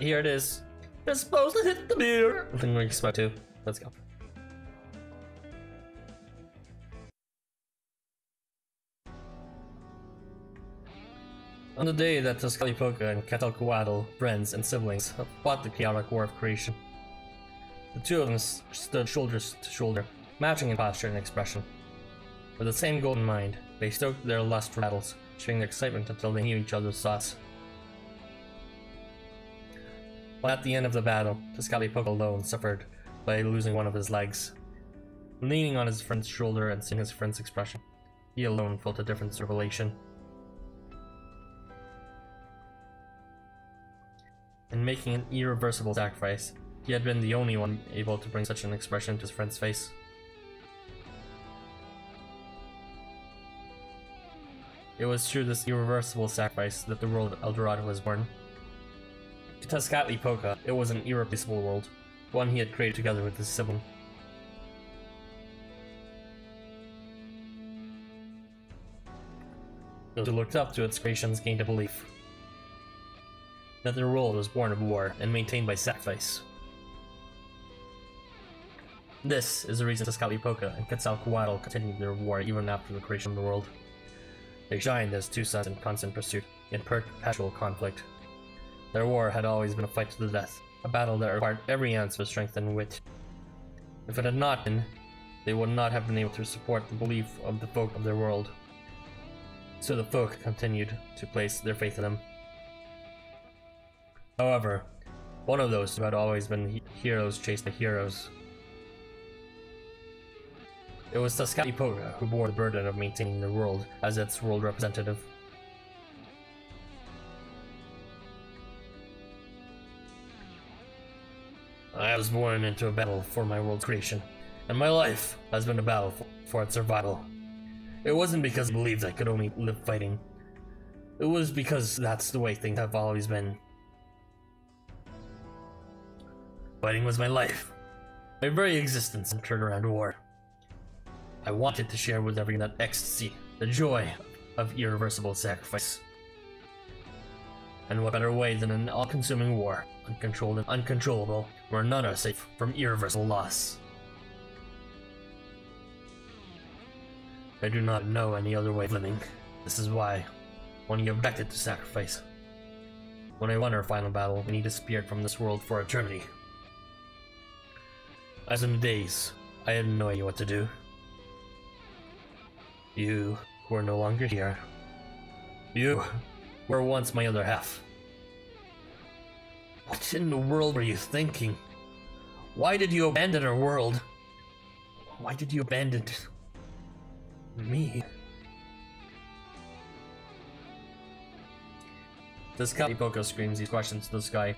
Here it is. You're supposed to hit the mirror. I think we're supposed to. Let's go. On the day that Tezcatlipoca and Quetzalcoatl, friends and siblings, fought the chaotic war of creation, the two of them stood shoulder to shoulder, matching in posture and expression. With the same goal in mind, they stoked their lust for battles, sharing their excitement until they knew each other's thoughts. But at the end of the battle, Tezcatlipoca alone suffered by losing one of his legs. Leaning on his friend's shoulder and seeing his friend's expression, he alone felt a different revelation. In making an irreversible sacrifice, he had been the only one able to bring such an expression to his friend's face. It was through this irreversible sacrifice that the world of Eldorado was born. To Tezcatlipoca, it was an irreplaceable world, one he had created together with his sibling. Those who looked up to its creations gained a belief that their world was born of war and maintained by sacrifice. This is the reason Tezcatlipoca and Quetzalcoatl continued their war even after the creation of the world. They shined as two suns in constant pursuit, in perpetual conflict. Their war had always been a fight to the death, a battle that required every ounce of strength and wit. If it had not been, they would not have been able to support the belief of the folk of their world. So the folk continued to place their faith in them. However, one of those who had always been he heroes chased the heroes. It was Tezcatlipoca who bore the burden of maintaining the world as its world representative. I was born into a battle for my world's creation, and my life has been a battle for, for its survival. It wasn't because I believed I could only live fighting. It was because that's the way things have always been. Fighting was my life. My very existence centered around war. I wanted to share with everyone that ecstasy, the joy of irreversible sacrifice. And what better way than an all-consuming war, uncontrolled and uncontrollable, where none are safe from irreversible loss. I do not know any other way of living. This is why, when he objected to sacrifice, when I won our final battle and he disappeared from this world for eternity. As in days, I had no idea what to do. You who are no longer here. You were once my other half. What in the world were you thinking? Why did you abandon our world? Why did you abandon me? Tezcatlipoca screams these questions to the sky,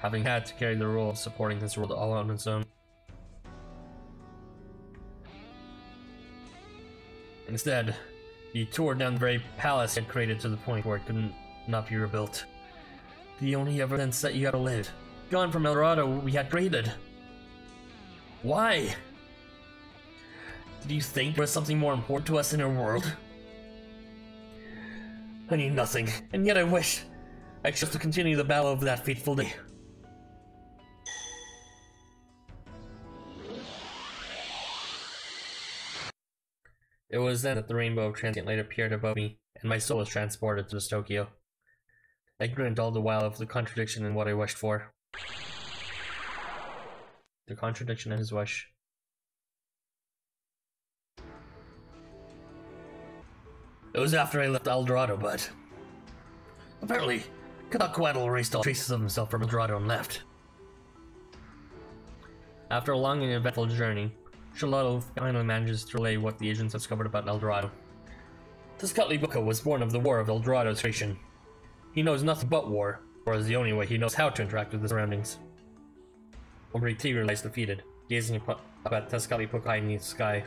having had to carry the role of supporting his world all on its own. Instead, he tore down the very palace he had created to the point where it could not be rebuilt. The only evidence that you had lived, gone from El Dorado we had created. Why? Did you think there was something more important to us in our world? I need nothing, and yet I wish I chose to continue the battle of that fateful day. It was then that the rainbow of transient light appeared above me, and my soul was transported to Tokyo. Ignorant all the while of the contradiction in what I wished for. The contradiction in his wish. It was after I left El Dorado, but... Apparently, Quetzalcoatl erased all traces of himself from El Dorado and left. After a long and eventful journey, Charlotte finally manages to relay what the agents have discovered about El Dorado. Tezcatlipoca was born of the War of El Dorado's creation. He knows nothing but war, or is the only way he knows how to interact with the surroundings. Omri Tigre lies defeated, gazing up at Tezcatlipoca high in the sky.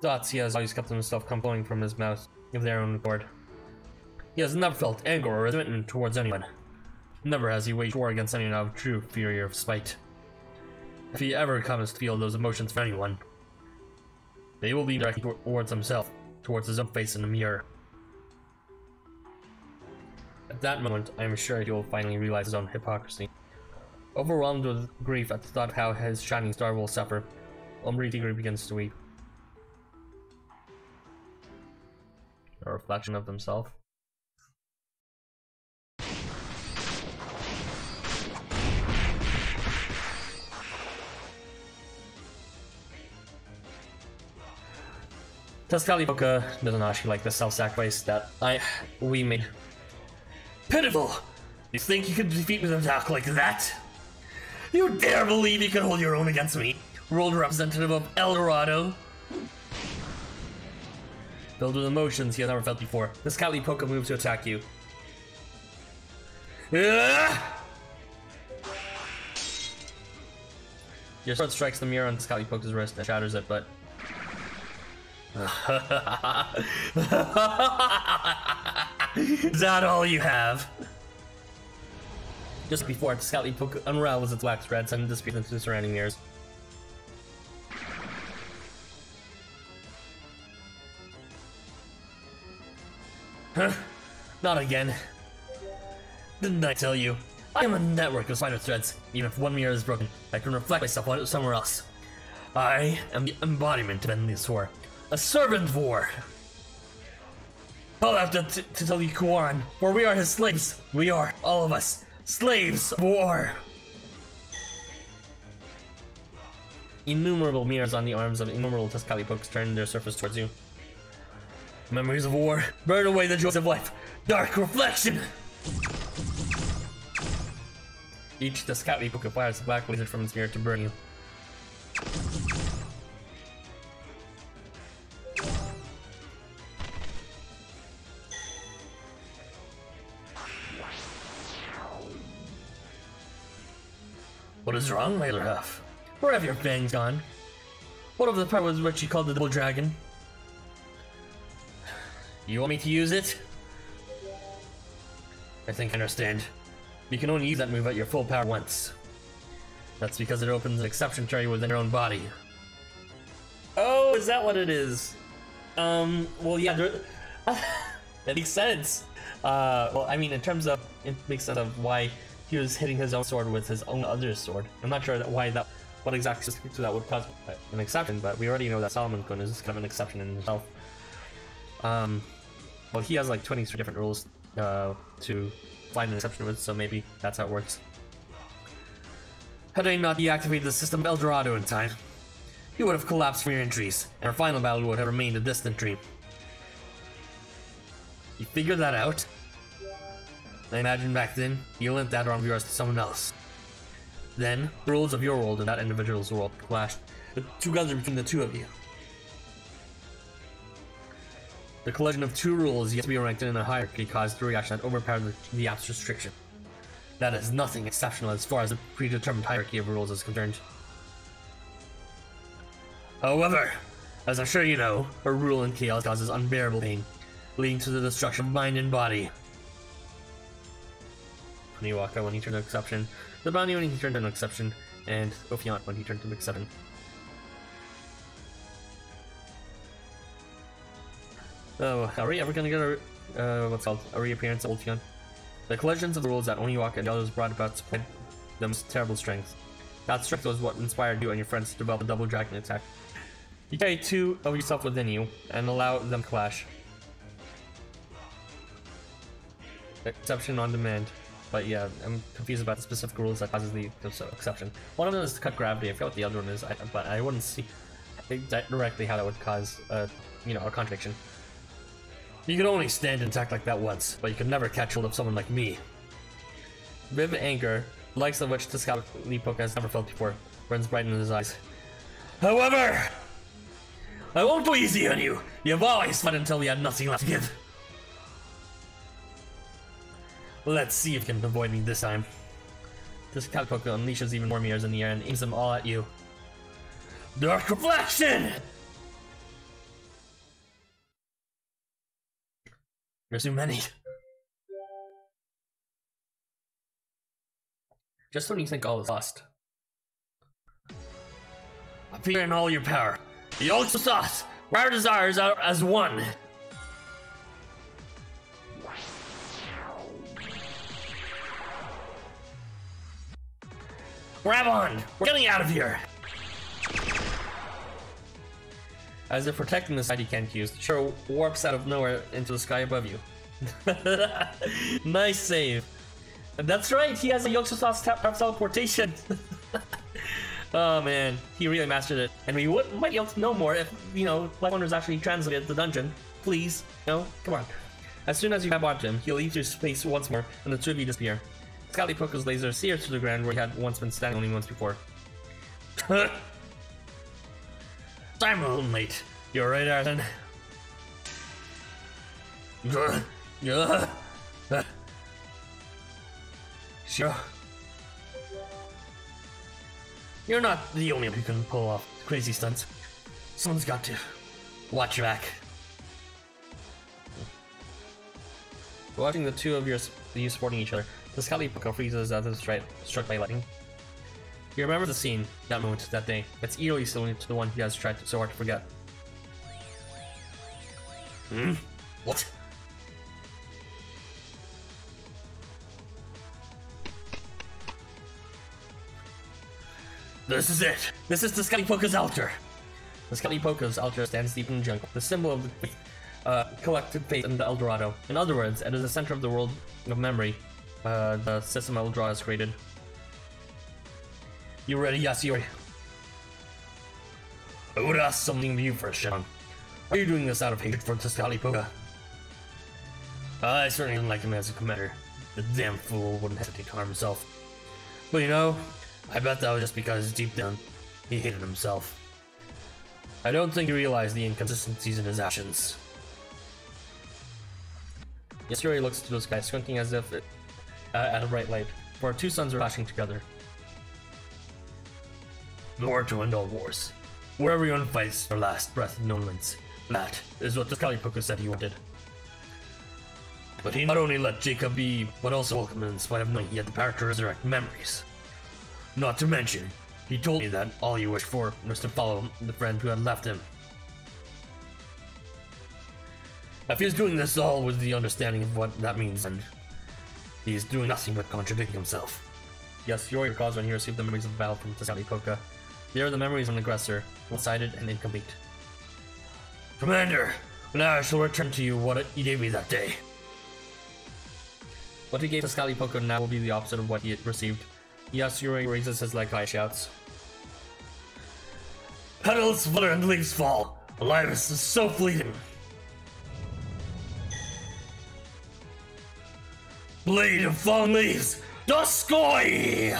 Thoughts he has always kept himself come flowing from his mouth of their own accord. He has never felt anger or resentment towards anyone. Never has he waged war against anyone out of true fury or spite. If he ever comes to feel those emotions for anyone, they will be directed towards himself, towards his own face in the mirror. At that moment, I am sure he will finally realize his own hypocrisy. Overwhelmed with grief at the thought how his shining star will suffer, Umbri Tigre begins to weep. A reflection of himself. Tezcatlipoca doesn't actually like the self-sacrifice that I we made. Pitiful! You think you could defeat me with an attack like that? You dare believe you can hold your own against me, world representative of El Dorado? Filled with emotions he has never felt before, Tezcatlipoca moves to attack you. Ah! Your sword strikes the mirror on Tezcatlipoca's wrist and shatters it, but Is that all you have? Just before Tezcatlipoca unravels its wax threads and disappears into the surrounding mirrors. Huh? Not again. Didn't I tell you? I am a network of spider threads. Even if one mirror is broken, I can reflect myself on it somewhere else. I am the embodiment of endless war. A servant war. I'll have to, to tell you Kuwaran, for we are his slaves. We are, all of us, slaves of war. Innumerable mirrors on the arms of innumerable Tezcatlipocas turn their surface towards you. Memories of war, burn away the joys of life. Dark reflection! Each Tezcatlipocas fires a black wizard from its mirror to burn you. What is wrong, Laylerhuff? Where have your fangs gone? What of the part was what you called the double dragon? You want me to use it? I think I understand. You can only use that move at your full power once. That's because it opens an exception cherry within your own body. Oh, is that what it is? Um, well, yeah, that makes sense. Uh, well, I mean, in terms of, it makes sense of why he was hitting his own sword with his own other sword. I'm not sure that why that what exactly to that would cause an exception, but we already know that Solomon Kun is kind of an exception in himself. Um, well, he has like 23 different rules uh, to find an exception with, so maybe that's how it works. Had I not deactivated the system of El Dorado in time, he would have collapsed from your injuries, and our final battle would have remained a distant dream. You figured that out? I imagine back then, you lent that arm of yours to someone else. Then, the rules of your world and that individual's world clashed, The two guns are between the two of you. The collision of two rules yet to be ranked in a hierarchy caused the reaction that overpowered the, the app's restriction. That is nothing exceptional as far as the predetermined hierarchy of rules is concerned. However, as I'm sure you know, a rule in chaos causes unbearable pain, leading to the destruction of mind and body. Niwaka when he turned an exception, the Bounty when he turned an exception, and Ophion when he turned to exception. Oh, are we ever gonna get a, uh, what's called, a reappearance of Ophion? The collisions of the rules that Oniwaka and the others brought about supplied them terrible strength. That strength was what inspired you and your friends to develop a double dragon attack. You carry two of yourself within you, and allow them to clash. Exception on demand. But yeah, I'm confused about the specific rules that causes the exception. One of them is to cut gravity. I forget what the other one is, I, but I wouldn't see directly how that would cause, a, you know, a contradiction. You can only stand intact like that once, but you can never catch hold of someone like me. Vivid anger, likes of which Tezcatlipoca has never felt before, burns bright in his eyes. However, I won't go easy on you. You've always fought until we had nothing left to give. Let's see if you can avoid me this time. Tezcatlipoca unleashes even more mirrors in the air and aims them all at you. Dark Reflection! There's too many. Just when you think all is lost. Appear in all your power. The Ultra Sauce! Our desires are as one! Grab on! We're getting out of here! As if protecting the side you can't use, the shore warps out of nowhere into the sky above you. nice save. That's right, he has a Yogg-Sothoth's tap teleportation. oh man, he really mastered it. And we would, might be able to know more if, you know, LifeWonders actually translated the dungeon. Please, no? Come on. As soon as you grab onto him, he'll leave your space once more, and the two of you disappear. Scallypoke's laser sears through the ground where he had once been standing only once before. I'm a little late. You're right, Arden. Sure. You're not the only one who can pull off crazy stunts. Someone's got to. Watch your back. Watching the two of yours, you supporting each other, the Scallypoke freezes as if struck by lightning. You remember the scene, that moment, that day. It's eerily similar to the one he has tried so hard to forget. Hmm? What? This is it! This is the Scallypoke's altar! The Scallypoke's altar stands deep in the jungle, the symbol of the uh, collective faith in the El Dorado. In other words, it is the center of the world of memory uh, the system El Dorado has created. You ready, Yasuyori? I would ask something of you first, Sean. Are you doing this out of hatred for Scallypoke? I certainly didn't like him as a commander. The damn fool wouldn't hesitate to harm himself. But you know, I bet that was just because deep down, he hated himself. I don't think he realized the inconsistencies in his actions. Yasuyori looks to the sky, squinting as if it, uh, at a bright light, for two suns are flashing together. War to end all wars. Where everyone fights their last breath no limits. That is what the Scallypoke said he wanted. But he not only let Jacob be, but also welcomed him in spite of knowing he had the power to resurrect memories. Not to mention, he told me that all he wished for was to follow the friend who had left him. If he's doing this all with the understanding of what that means, then he's doing nothing but contradicting himself. Yasuyori recalls when he received the memories of the battle from Scallypoke. They are the memories of an aggressor, one-sided and incomplete. Commander, now I shall return to you what you gave me that day. What he gave to Scallypoke now will be the opposite of what he received. Yasuyori raises his leg high, shouts. Petals flutter and leaves fall. Aliveness is so fleeting. Blade of fallen leaves, Doskoi!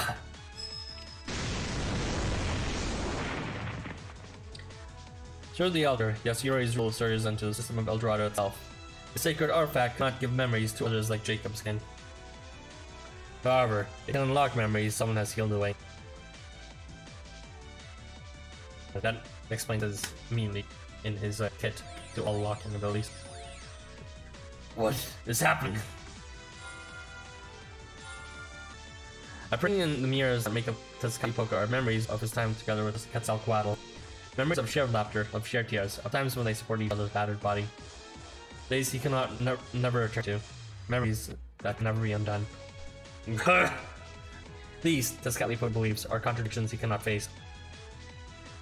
Through the Elder, Yasuyori's rule surges into the system of Eldorado itself. The sacred artifact cannot give memories to others like Jacob's can. However, it can unlock memories someone has healed away. That explains his immunity in his uh, kit to all locking abilities. What is happening? Bring in the mirrors that make up Scallypoke are memories of his time together with Quetzalcoatl. Memories of shared laughter, of shared tears, of times when they support each other's battered body. Days he cannot ne never return to. Memories that can never be undone. These, the Scallypoke believes, are contradictions he cannot face.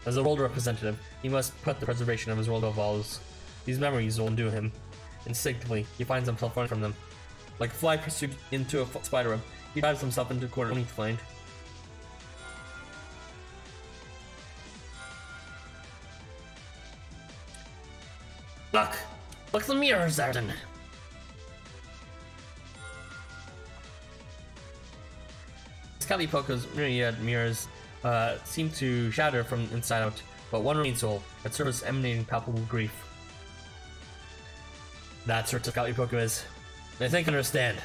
As a world representative, he must put the preservation of his world evolves. These memories will undo him. Instinctively, he finds himself running from them. Like a fly pursued into a spider web, he drives himself into a corner find Look! Look the mirrors, Arden! Scallypoke's myriad mirrors uh, seem to shatter from inside out, but one remains whole, that serves emanating palpable grief. That's what Scallypoke is. I think I understand.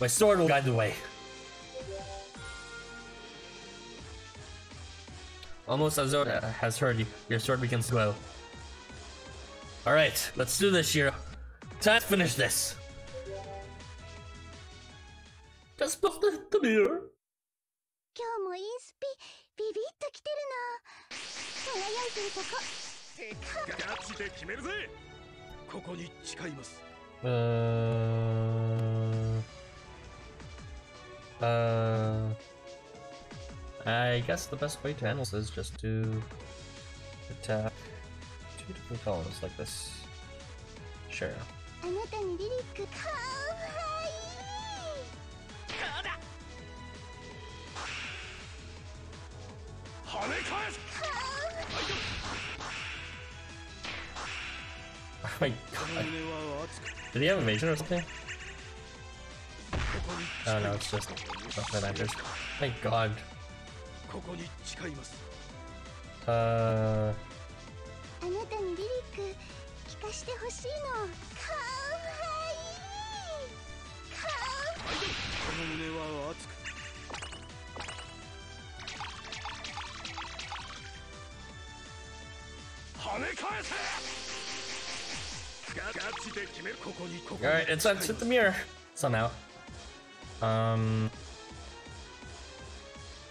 My sword will guide the way. Almost as though it has heard you, your sword begins to glow. Alright, let's do this, Shiro. Time to finish this. Just put the, the mirror. 今日もインスピビビッときてるな輝いてるとこガチで決めるぜここに誓います Uh, uh, I guess the best way to handle this is just to attack two different columns like this. Sure. Oh my god. Did he have evasion or something? Oh no, it's just stuff. Thank god. ここに誓います。Uh あなたにリリック聞かしてほしいの。かわいい。かわこの胸は熱く。跳ね返せ。ガガチで決める。ここにここに。Alright, it's it's hit the mirror. Somehow. Um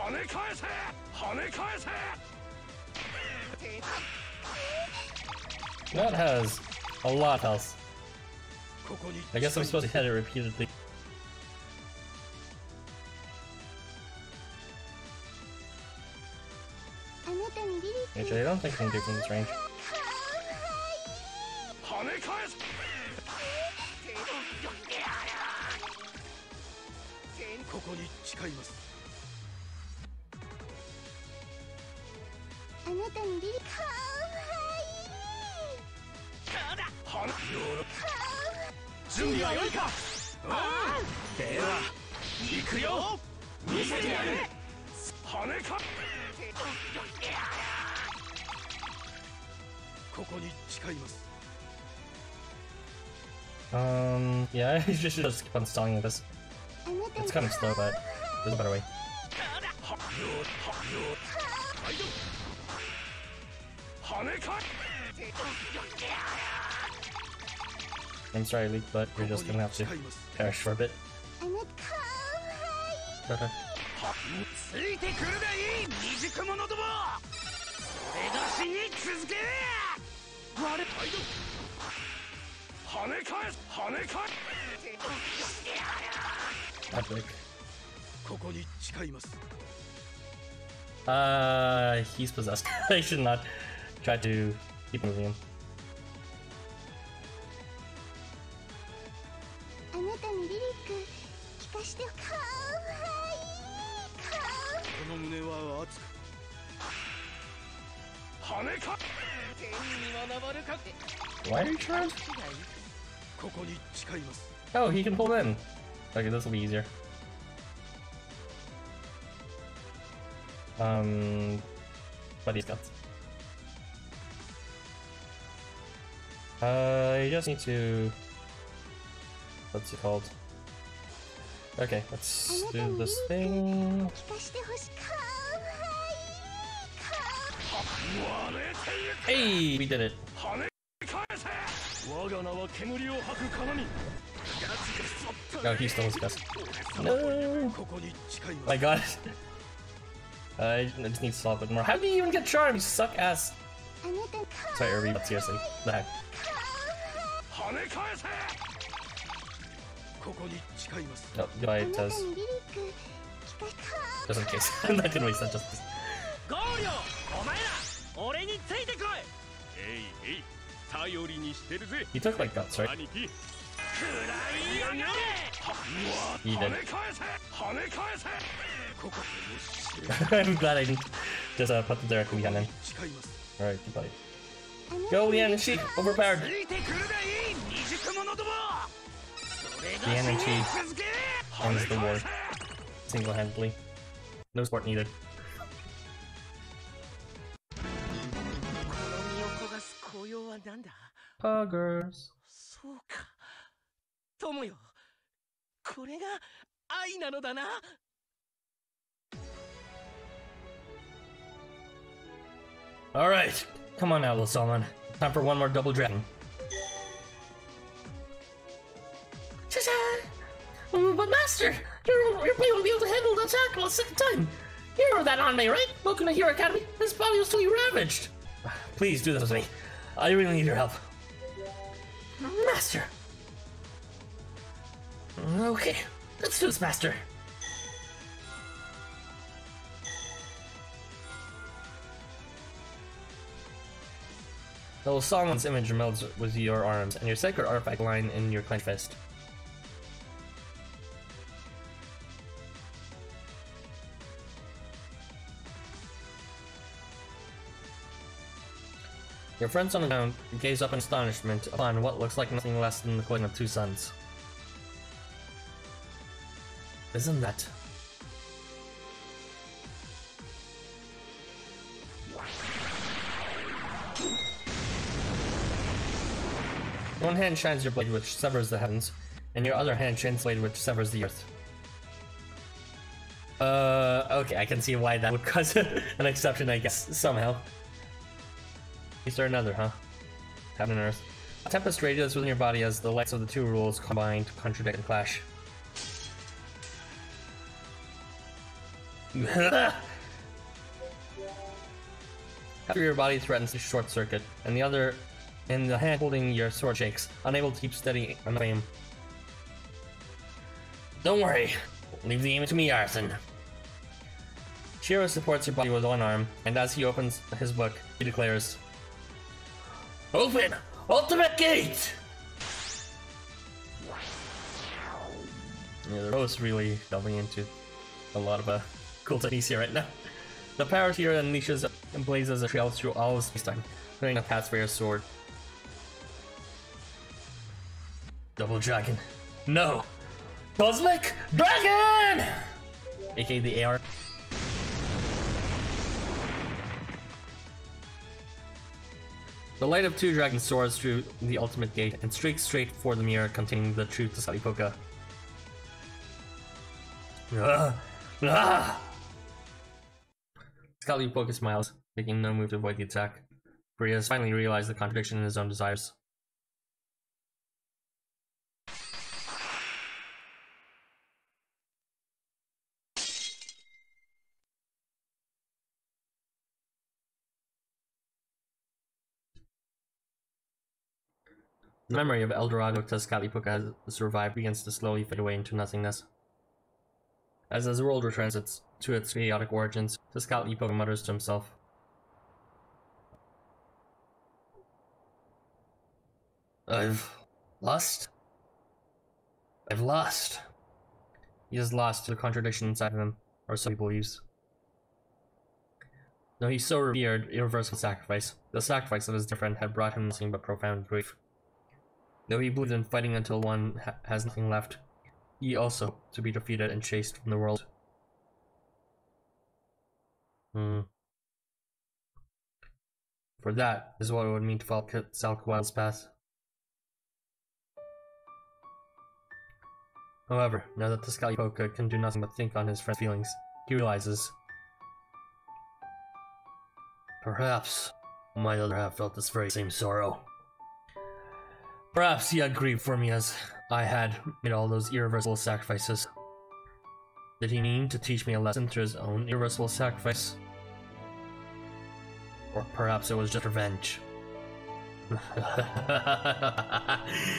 跳ね返せ跳ね返せ That has a lot else. ここに I guess I'm supposed to hit it repeatedly. あなたにリリック Which I don't think I can do from this range. なたにリリかわいい跳ね準備は良いかでは行くよ見せてやる跳ねかここに誓います Um, yeah, I should just keep on stalling with this. It's kind of slow, but there's a better way. I'm sorry, Leek, but you're just gonna have to perish for a bit. Uh, he's possessed. I should not try to keep moving him. Why are you trying? Oh, he can pull in. Okay, this will be easier. Um, but he's got. Uh, you just need to... What's it called? Okay, let's do this thing. Hey, we did it. Oh, he stole was best. No! I got it. I just need to stop it more. How do you even get charmed? You suck ass. Sorry, Irby, but seriously. The heck. No, yeah, it does. Just in case. that didn't make sense just this. He took like guts, right? He did. I'm glad I didn't just uh, put the directly behind him. Alright, goodbye. あなた Go, Lian and Sheik! Overpowered! ついてくるがいい未熟者どもそれ The が energy 死に続け ends the war single handedly. No support needed. この身を焦がす紅葉はなんだ Poggers. そうか友よこれが愛なのだな Alright, come on now, little Solomon. Time for one more double dragon. Oh, but master, your your blade won't be able to handle the attack a second time. You heard that on me, right? Welcome to Hero Academy. This body was totally ravaged. Please do this with me. I really need your help. Master. Okay, let's do this, Master. Though Solomon's image melds with your arms and your sacred artifact line in your clenched fist. Your friends on the ground gaze up in astonishment upon what looks like nothing less than the collision of two suns. Isn't that One hand shines your blade which severs the heavens, and your other hand shines blade which severs the earth. Uh, okay, I can see why that would cause an exception, I guess, somehow. Is there another, huh? Heaven and Earth. A tempest rages within your body as the lights of the two rules combine to contradict and clash. Half of your body threatens to short circuit, and the other and the hand holding your sword shakes, unable to keep steady on the aim. Don't worry, leave the aim to me, Arson. Shiro supports your body with one arm, and as he opens his book, he declares, Open! Ultimate Gate! Yeah, the rose really delving into a lot of uh, cool techniques here right now. The power here unleashes and blazes a trail through all of space-time, creating a path for your sword. Double Dragon. No! Cosmic Dragon! aka the AR. The light of two dragons soars through the ultimate gate and streaks straight for the mirror containing the truth to Salipoka. Ah! Ah! Salipoka smiles, making no move to avoid the attack, has finally realized the contradiction in his own desires. The memory of Eldorado Tezcatlipoca has survived begins to slowly fade away into nothingness. As his world returns its, to its chaotic origins, Tezcatlipoca mutters to himself. I've lost. I've lost. He has lost to the contradiction inside of him, or so he believes. Though he so revered irreversible sacrifice, the sacrifice of his dear friend had brought him nothing but profound grief. He believed in fighting until one ha has nothing left, he also to be defeated and chased from the world. Hmm. For that is what it would mean to follow Salkwild's path. However, now that the Skypoka can do nothing but think on his friend's feelings, he realizes Perhaps my other half felt this very same sorrow. Perhaps he had grieved for me as I had made all those irreversible sacrifices. Did he mean to teach me a lesson through his own irreversible sacrifice? Or perhaps it was just revenge.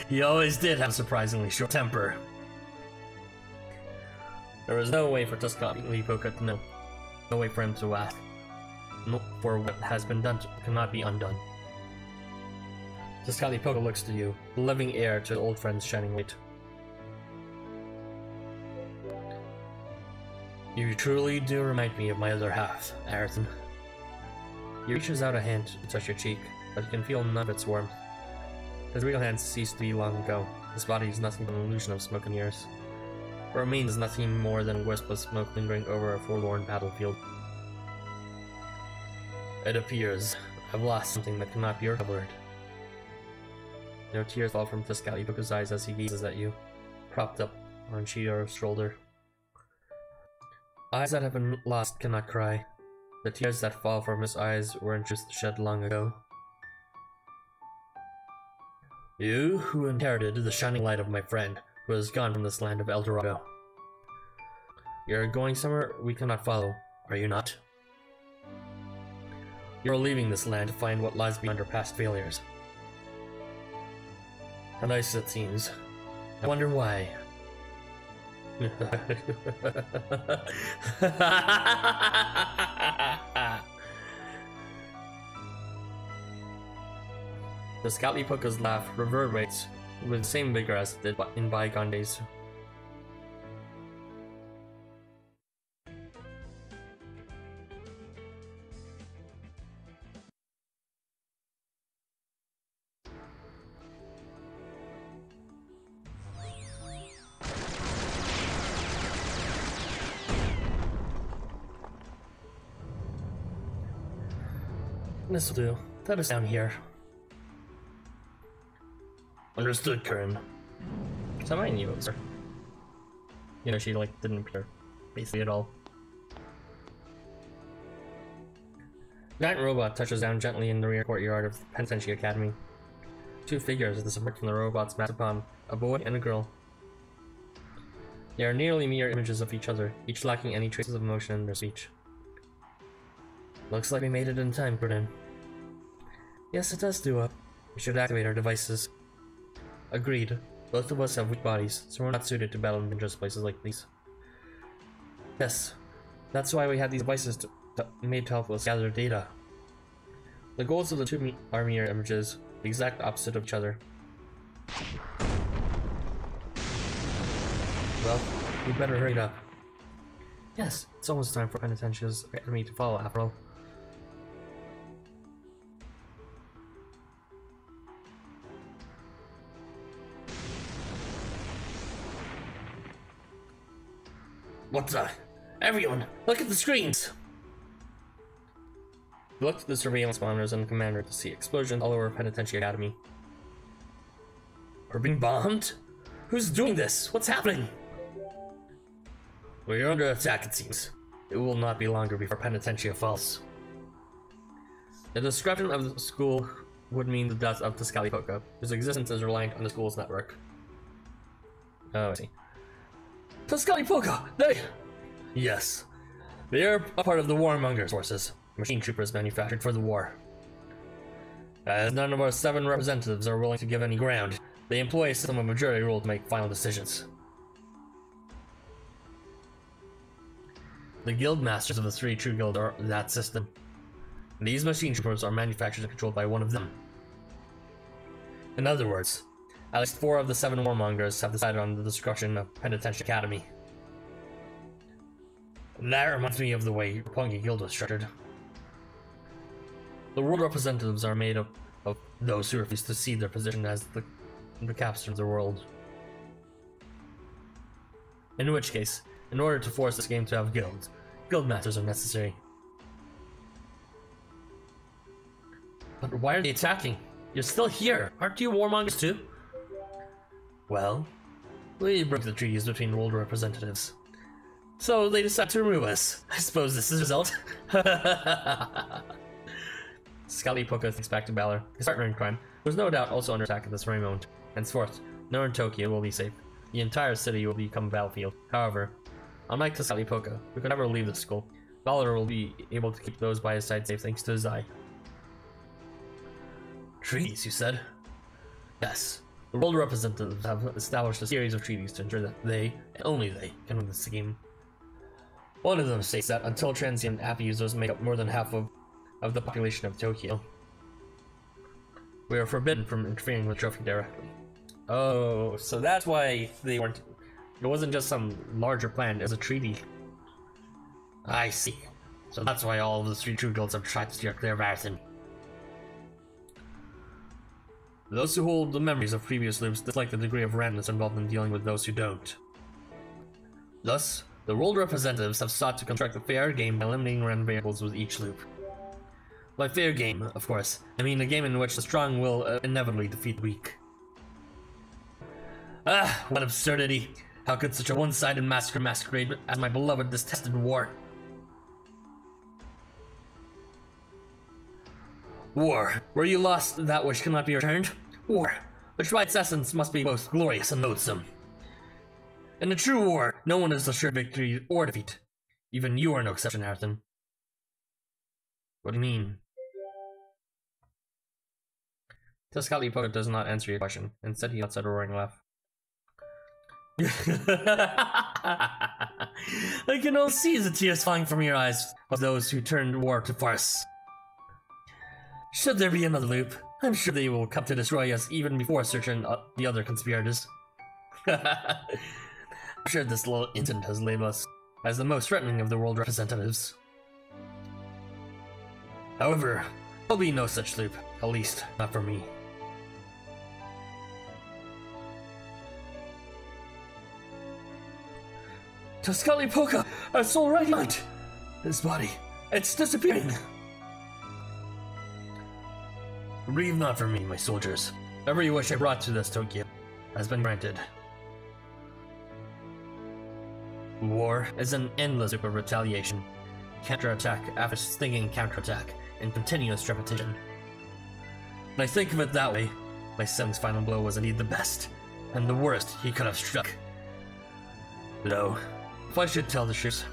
he always did have a surprisingly short temper. There was no way for Tezcatlipoca to know. No way for him to ask. No, for what has been done cannot be undone. Tezcatlipoca looks to you, living heir to old friend's shining light. You truly do remind me of my other half, Ayrton. He reaches out a hand to touch your cheek, but you can feel none of its warmth. His real hand ceased to be long ago. His body is nothing but an illusion of smoke and mirrors. What remains nothing more than a wisp of smoke lingering over a forlorn battlefield. It appears I've lost something that cannot be recovered. No tears fall from Tezcatlipoca's eyes as he gazes at you, propped up on Shiro's shoulder. Eyes that have been lost cannot cry. The tears that fall from his eyes weren't just shed long ago. You, who inherited the shining light of my friend, who has gone from this land of El Dorado. You're going somewhere we cannot follow, are you not? You're leaving this land to find what lies beyond our past failures. How nice it seems. I wonder why. the Puka's laugh reverberates with the same vigor as it did in bygone days. This'll do. That is down here. Understood, Karen. So I knew it was her. You know, she like didn't appear basically at all. Giant robot touches down gently in the rear courtyard of the Penitentiary Academy. Two figures disembark from the robot's massive palm, a boy and a girl. They are nearly mirror images of each other, each lacking any traces of emotion in their speech. Looks like we made it in time, Gordon. Yes, it does do. We should activate our devices. Agreed. Both of us have weak bodies, so we're not suited to battle in dangerous places like these. Yes, that's why we have these devices to, to, made to help us gather data. The goals of the two me are images, the exact opposite of each other. Well, we better hurry up. Yes, it's almost time for Penitentia's enemy to follow after all. What the? Everyone, look at the screens! We looked at the surveillance monitors and the commander to see explosions all over Penitentiary Academy. We're being bombed? Who's doing this? What's happening? We're under attack, it seems. It will not be longer before Penitentiary falls. The destruction of the school would mean the death of Tuscalli whose existence is reliant on the school's network. Oh, I see. Tuscalli They... Yes. They are a part of the Warmongers forces. Machine troopers manufactured for the war. As none of our seven representatives are willing to give any ground, they employ a system of majority rule to make final decisions. The guild masters of the three true guilds are that system. These machine troopers are manufactured and controlled by one of them. In other words, at least four of the seven warmongers have decided on the destruction of Penitentiary Academy. That reminds me of the way Roppongi Guild was structured. The world representatives are made up of those who refuse to see their position as the, the capstone of the world. In which case, in order to force this game to have guilds, guild masters are necessary. But why are they attacking? You're still here, aren't you warmongers too? Well, we broke the treaties between world representatives. So they decided to remove us. I suppose this is the result. Scully Puka thinks back to Balor, his partner in crime, was no doubt also under attack at this very moment. Henceforth, no one in Tokyo will be safe. The entire city will become a battlefield. However, unlike the Scully Puka, who could never leave the school, Balor will be able to keep those by his side safe thanks to his eye. Treaties, you said? Yes. The world representatives have established a series of treaties to ensure that they, and only they, can win this game. One of them states that until transient app users make up more than half of, of the population of Tokyo, we are forbidden from interfering with Trophy directly. Oh, so that's why they weren't. It wasn't just some larger plan, it was a treaty. I see. So that's why all of the three true guilds have tried to steer clear of Marathon. Those who hold the memories of previous loops dislike the degree of randomness involved in dealing with those who don't. Thus, the world representatives have sought to construct a fair game by eliminating random variables with each loop. By fair game, of course, I mean a game in which the strong will uh, inevitably defeat the weak. Ah, what absurdity! How could such a one-sided massacre masquerade as my beloved detested war? War, where you lost that which cannot be returned. War, which by essence must be both glorious and loathsome. In a true war, no one is assured victory or defeat. Even you are no exception, Harrison. What do you mean? Tezcatlipoca does not answer your question. Instead, he lets out a roaring laugh. I can all see the tears falling from your eyes of those who turned war to farce. Should there be another loop, I'm sure they will come to destroy us even before searching uh, the other conspirators. I'm sure this little incident has labeled us as the most threatening of the world representatives. However, there'll be no such loop, at least not for me. Tezcatlipoca, our soul radiant! His body, it's disappearing! Grieve not for me, my soldiers. Every wish I brought to this Tokyo has been granted. War is an endless loop of retaliation, counterattack after stinging counterattack, and continuous repetition. When I think of it that way, my son's final blow was indeed the best, and the worst he could have struck. Though, if I should tell the truth,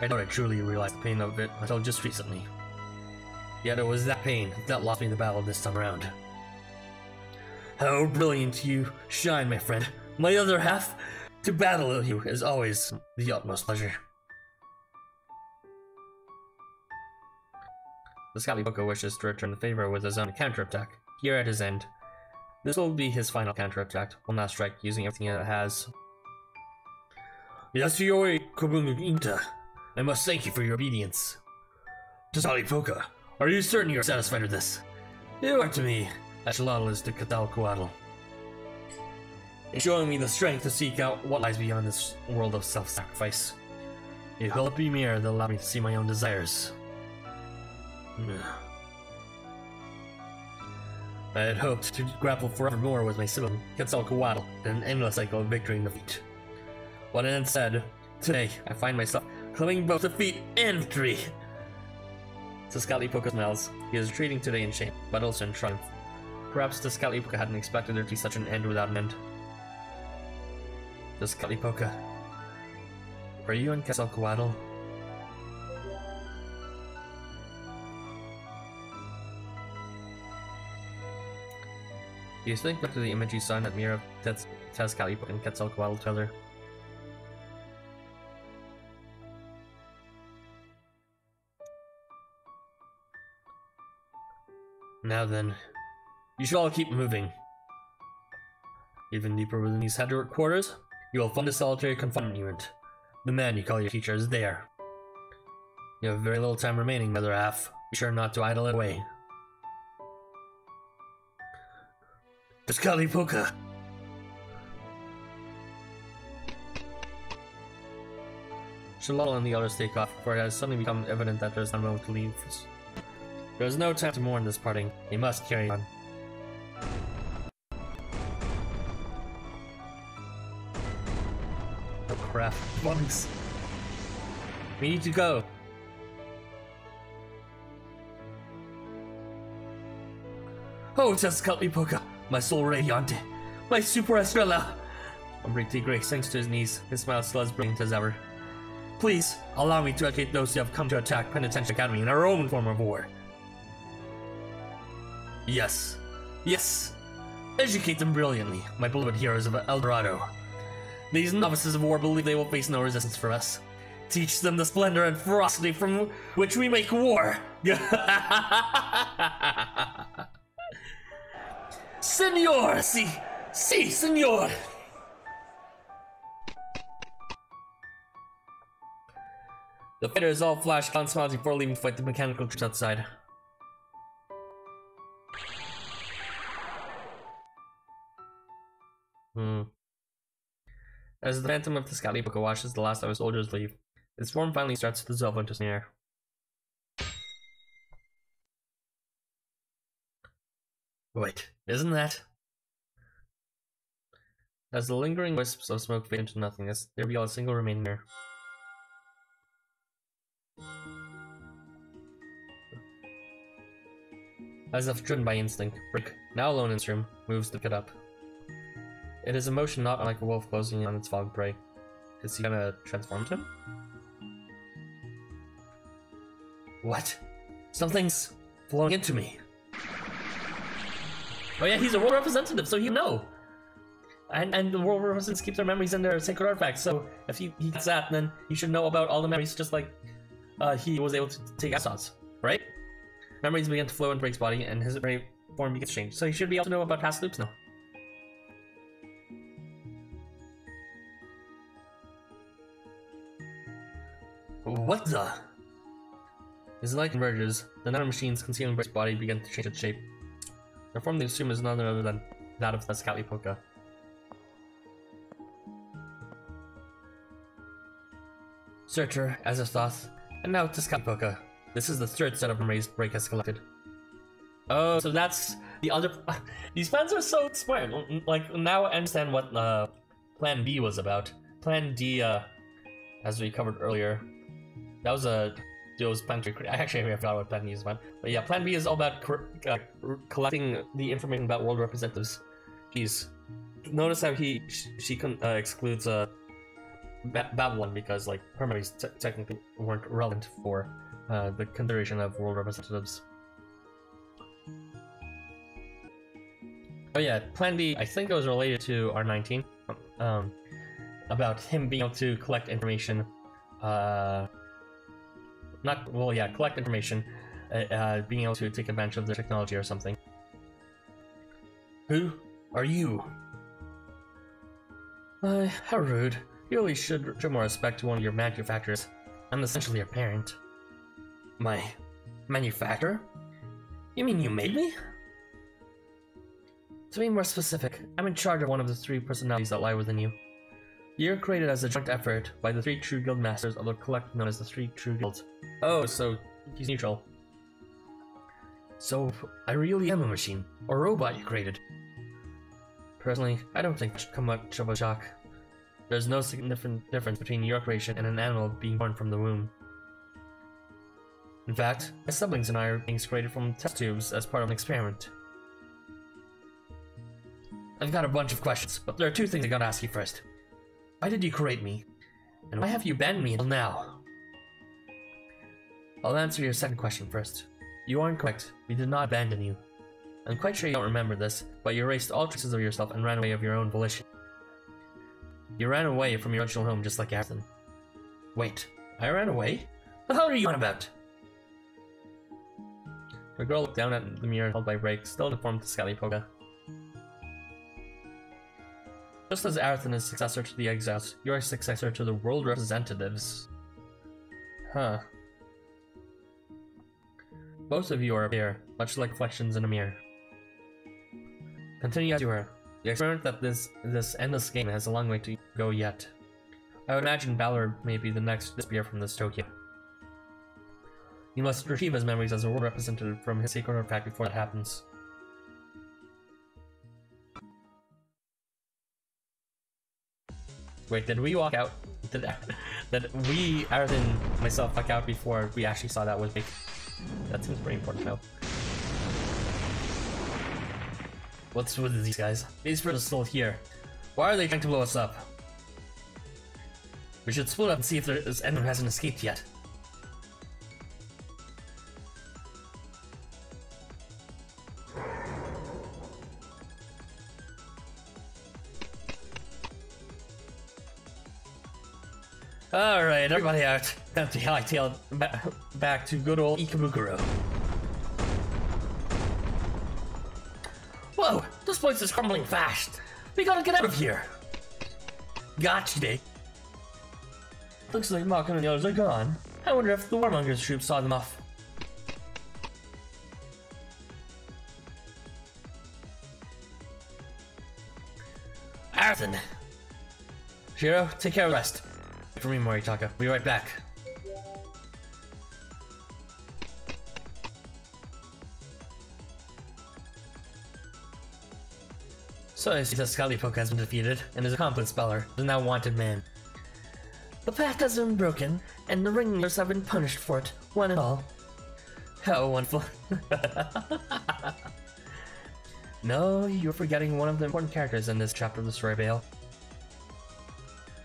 I don't truly realize the pain of it until just recently. Yet it was that pain that lost me the battle this time around. How brilliant you shine, my friend. My other half, to battle with you is always the utmost pleasure. Tezcatlipoca wishes to return the favor with his own counterattack, here at his end. This will be his final counterattack, one last strike using everything it has. Yasuyori Kobungu I must thank you for your obedience. To Tezcatlipoca, are you certain you are satisfied with this? You are to me, as Shalal is to Quetzalcoatl. Showing me the strength to seek out what lies beyond this world of self-sacrifice. It will be mirror that allow me to see my own desires. I had hoped to grapple forevermore with my sibling, Quetzalcoatl, in an endless cycle of victory and defeat. But instead, today, I find myself claiming both defeat and victory. Tuscali smiles. He is retreating today in shame, but also in triumph. Perhaps Tuscali hadn't expected there to be such an end without an end. Tuscali Are you in Quetzalcoatl? Do you think back to the image you saw in that mirror of Tezcali and Quetzalcoatl together? Now then, you should all keep moving. Even deeper within these headquarters, you will find a solitary confinement unit. The man you call your teacher is there. You have very little time remaining, the other half. Be sure not to idle it away. Kalipoka. Shalal and the others take off, for it has suddenly become evident that there's no room to leave. There is no time to mourn this parting. They must carry on. Oh crap. Bugs. We need to go. Oh, Tezcatlipoca, my soul radiante, my super estrella. Umbriti Grace sinks to his knees, his smile still as brilliant as ever. Please, allow me to educate those who have come to attack Penitentiary Academy in our own form of war. Yes. Yes. Educate them brilliantly, my beloved heroes of El Dorado. These novices of war believe they will face no resistance for us. Teach them the splendor and ferocity from which we make war. senor, si, si, senor. The fighters all flash con smiles before leaving to fight the mechanical troops outside. Hmm. As the phantom of the Tezcatlipoca washes the last of his soldiers leave, its form finally starts to dissolve into thin air. Wait, isn't that? As the lingering wisps of smoke fade into nothingness, there be a single remaining. As if driven by instinct, Rick, now alone in his room, moves to it up. It is a motion not unlike a wolf closing in on its fallen prey. Is he gonna transform him? What? Something's flowing into me. Oh yeah, he's a world representative, so you know. And and the world representatives keep their memories in their sacred artifacts. So if he, he gets that, then he should know about all the memories, just like uh, he was able to take Astons, right? Memories begin to flow into Break's body, and his form begins to change. So he should be able to know about past loops now. What the? As the light converges, the nano machines concealing Break's body begin to change its shape. The form they assume is none other than that of Tezcatlipoca. Searcher, Azathoth, and now Tezcatlipoca. This is the third set of memories Break has collected. Oh, so that's the other. These fans are so smart. Like now, I understand what uh, Plan B was about. Plan D, uh, as we covered earlier, that was a it was Plan B. Actually, I forgot what Plan B is about. But yeah, Plan B is all about uh, collecting the information about world representatives. Jeez, notice how he sh- she uh, excludes uh Babylon because like her memories te- technically weren't relevant for uh, the consideration of world representatives. Oh yeah, Plan B. I think it was related to R19, um, about him being able to collect information. Uh, not well, yeah, collect information, uh, uh, being able to take advantage of the technology or something. Who are you? Uh, how rude. You really should show more respect to one of your manufacturers. I'm essentially your parent. My manufacturer? You mean you made me? To be more specific, I'm in charge of one of the three personalities that lie within you. You're created as a joint effort by the three true guild masters of the collective known as the three true guilds. Oh, so he's neutral. So, I really am a machine, or robot you created. Personally, I don't think it should come much of a shock. There's no significant difference between your creation and an animal being born from the womb. In fact, my siblings and I are being created from test tubes as part of an experiment. I've got a bunch of questions, but there are two things I gotta ask you first. Why did you create me? And why have you abandoned me until now? I'll answer your second question first. You are incorrect. We did not abandon you. I'm quite sure you don't remember this, but you erased all traces of yourself and ran away of your own volition. You ran away from your original home just like Arthur. Wait, I ran away? What the hell are you on about? The girl looked down at the mirror held by Break, still in the form Tezcatlipoca. Just as Arathan is successor to the Exiles, you are successor to the World Representatives. Huh. Both of you are here, much like reflections in a mirror. Continue as you are. The experiment that this this endless game has a long way to go yet. I would imagine Valor may be the next to disappear from this Tokyo. You must retrieve his memories as a world representative from his sacred artifact before that happens. Wait, did we walk out? Did, did we, than myself, walk out before we actually saw that was big? That seems pretty important now. What's with these guys? These birds are still here. Why are they trying to blow us up? We should split up and see if there is anyone who hasn't escaped yet. Alright, everybody out. To hightail ba back to good old Ikebukuro. Whoa, this place is crumbling fast. We gotta get out of here. Gotcha, Day. Looks like Malcolm and the others are gone. I wonder if the Warmonger's troops saw them off. Arthur. Shiro, take care of the rest. For me, Moritaka. Be right back. So I see that Tezcatlipoca has been defeated, and his accomplice Speller is now wanted man. The pact has been broken, and the ringleaders have been punished for it, one and all. How wonderful. no, you're forgetting one of the important characters in this chapter of the story, Bale.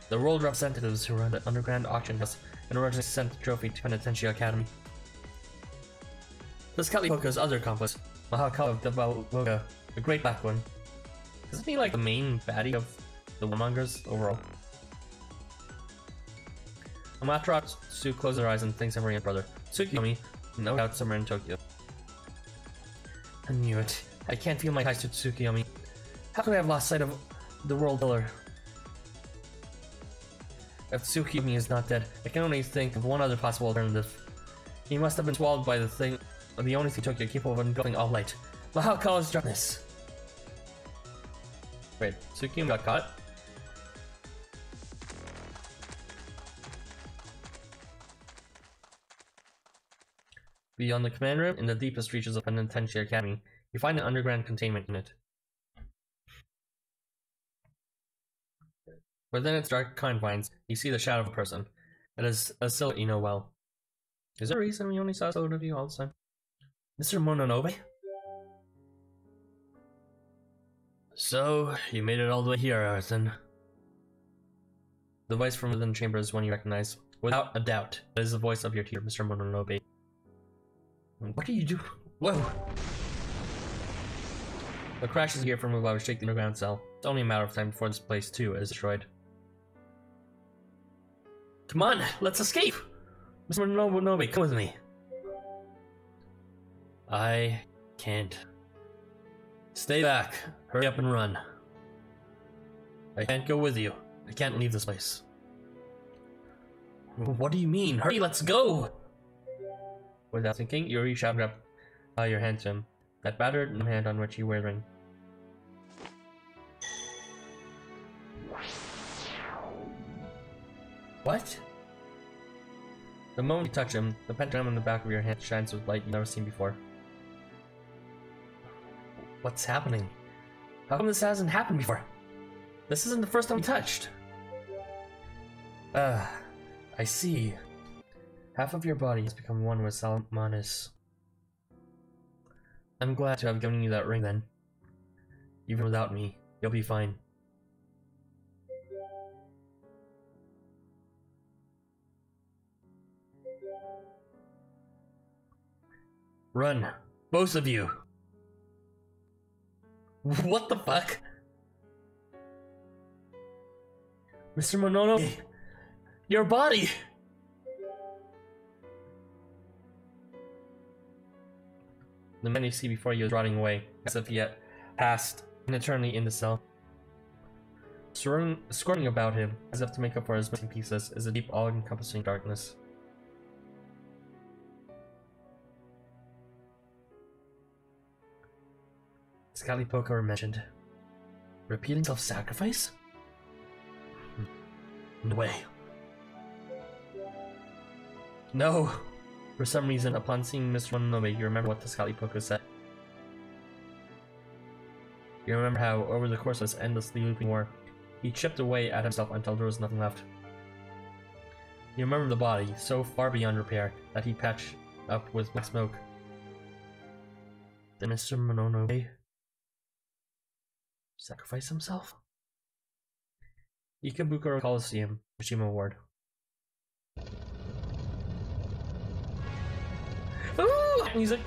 The world representatives who run the underground auction house and originally sent the trophy to Penitentiary Academy. Tezcatlipoca's other accomplice, Mahakala Devaloka, the Great Black One. Isn't he like the main baddie of the Warmongers overall? Amaterasu Sue closes her eyes and thinks of her young brother. Tsukiyomi, no doubt somewhere in Tokyo. I knew it. I can't feel my ties to Tsukiyomi. How could I have lost sight of the world killer? If Tsukiyomi is not dead, I can only think of one other possible alternative. He must have been swallowed by the thing, the only thing Tokyo capable of engulfing all light. How caused darkness? Wait, Tsukiyomi got caught? Beyond the command room, in the deepest reaches of Penitentiary Academy, you find an underground containment unit. Within its dark confines, you see the shadow of a person. It is a silhouette you know well. Is there a reason we only saw silhouette of you all the time? Mr. Mononobe? So, you made it all the way here, Arthur. The voice from within the chamber is one you recognize. Without a doubt, it is the voice of your teacher, Mr. Mononobe. What do you do? Whoa! The crashes here from above shake the underground cell. It's only a matter of time before this place too is destroyed. Come on, let's escape! Mr. Mononobe, come with me. I can't. Stay back. Hurry up and run. I can't go with you. I can't leave this place. What do you mean? Hurry, let's go! Without thinking, Yuri shouted up uh, your hand to. That battered hand on which you wear the What? The moment you touch him, the pentagram on the back of your hand shines with light you've never seen before. What's happening? How come this hasn't happened before? This isn't the first time touched. Ah, uh, I see. Half of your body has become one with Salamanis. I'm glad to have given you that ring then. Even without me, you'll be fine. Run, both of you! What the fuck? Mr. Monono, your body! The man you see before you is rotting away, as if he had passed an eternity in the cell. Swirling, about him, as if to make up for his missing pieces, is a deep, all-encompassing darkness. Tezcatlipoca mentioned. Repeating self-sacrifice? Hmm. No way. No! For some reason, upon seeing Mr. Mononobe, you remember what Tezcatlipoca said. You remember how, over the course of this endlessly looping war, he chipped away at himself until there was nothing left. You remember the body, so far beyond repair, that he patched up with black smoke. Did Mr. Mononobe sacrifice himself? Ikebukuro Coliseum, Mishima Ward. Ooh, music.